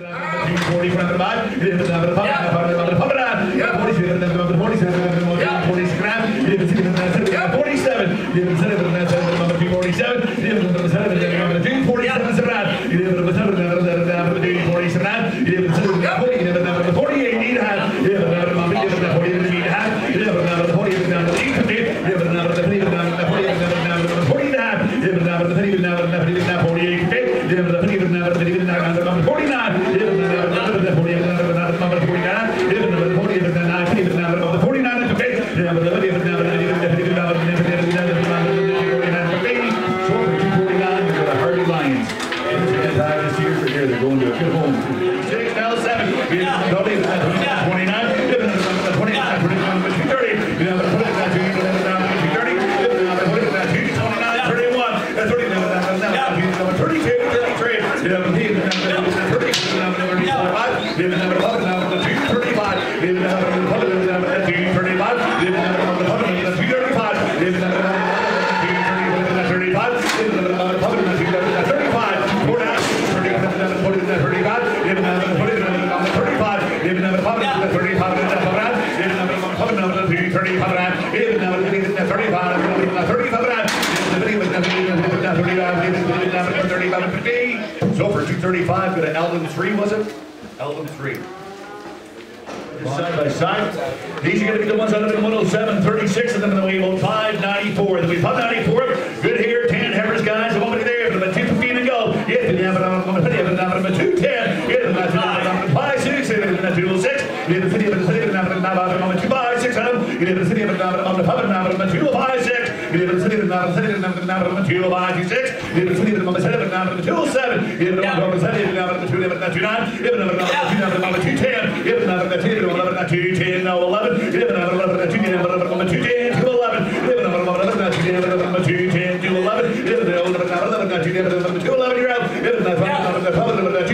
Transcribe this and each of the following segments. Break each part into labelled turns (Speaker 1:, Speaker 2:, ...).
Speaker 1: Yeah. 47. Number 47. Number 47. It is 47. It is 47. Number 247. It is number 7. Number 247. It is number 7. Number 247. It is number 48. Need have. It is number 48. Need have. It is number 48. Number 8. It is number 50. Number 48. Number 40 and a half. It is number 50. Number 50. Number 48. It is number 50. Number 50. Number 49. It is number 40. Number 49. It is number 40. Number 9. It is number 49. It's okay. It is number 50. Number 50. Number 50. Number 50. Short for 249. We've got a Hardy Lions. Tie this year for here. They're going to a good home. Six now seven. It is 29. It is number 29. It is number 29. 29. 230. It is number 29. 230. It is number 29. 29. 31. That's 30. Number 32. 33. It is number 30. It is number 35. It is number 11. Number 235. It is number 11. Number 235. It is number 11. Number 235. It is number 235. It is number 35. Four down. 30. Number 40. Number 35. It is number 40. Number 35. It is number 5. Number 35. It is number 5. It is number 5. Number 35. It is number 35. So for 235, go to Eldon 3, was it? Eldon 3. Side by side. These are going to be the ones have been 107, 36 of them in the about 594. Then we put 94. Good here, 10 heifers, guys. One minute there, number 215 to go. Yes, we have it on number 50, number 210. Yes, number 256, number 206. Yes, the city of the city of number 256. It is the city of the number of the public number 256. It is the city of the city of the number 256. It is the city of the number city of the number 207. It is the city of the number 229. It is the number 210. It is the number 210. No 11. It is the number 11. 210. Number 210 to 11. It is the number 11. 210. Number 210 to 11. It is the number 11. 210. Number 211. You're out. It is the number 212. That's the number 30. Number 30. Number 14. It is the number 40. Number 30. Number 14. It is the number 40. Number 13. 14. It is the number 40. Number 30. Number 13. 13. 14. Number 15. Number 15. Number 15. It is the number 15. Number 15. It is the number 15. Number 15. It is the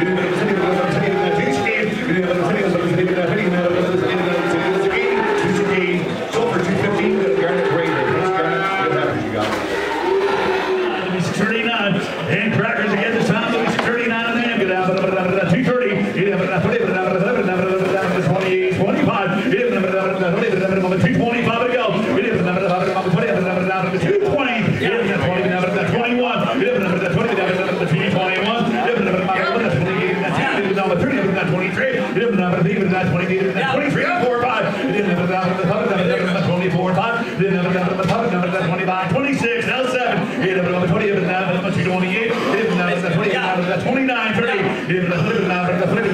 Speaker 1: so for 215, Garnet Graded. Garnet, what happens you got? Louis 39, and Crackers again this time. Louis 39 and then get out of 230. It is 28, 25. It is number 225 to go. It is number 220. It is number 220. It is number 21. It is number 20. It is number 221. It is number 30. It is number 23. It is number 23. It is number 23. 4 5. It is number 24 5. It is number 25. 26. Now 7. It is number 20. It is number 228. It is number 20. Number 29. 30. It is number 30.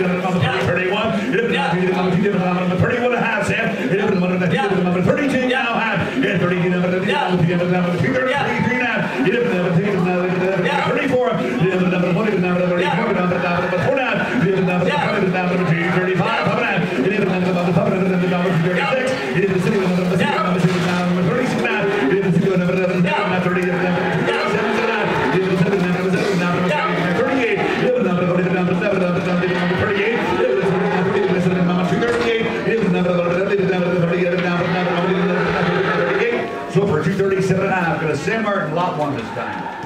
Speaker 1: 31. It is number 31 and a half, Sam. Is number 32 now half. It is 32. Number 32. Number 33 now. It is number 34. It is number 40. Number 34. Number 49. It is number 35. It is number 36. It is the city number 36 now. Number 36 now. It is the city of number 30. Number 30. It is the city of number 7 now. Number 38. It is number 40. Number 7. Number 38. It is the city of number 238. It is number 38. Number 38. Number 38. So for 237 and a a Martin lot one this time.